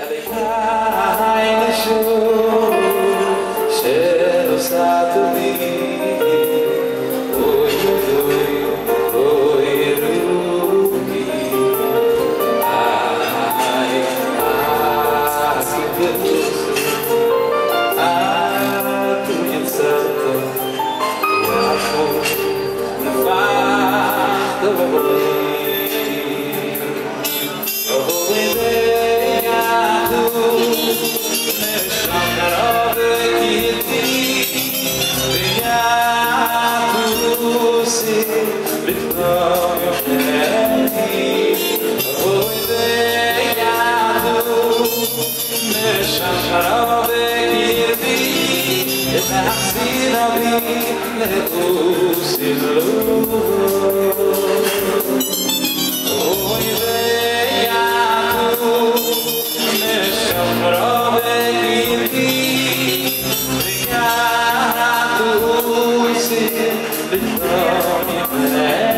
Aber ich war eine Yeah.